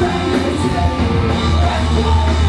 Thank you.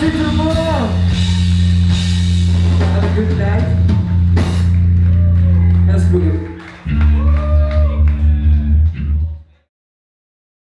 Have a good night.